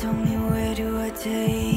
Tell me where do I take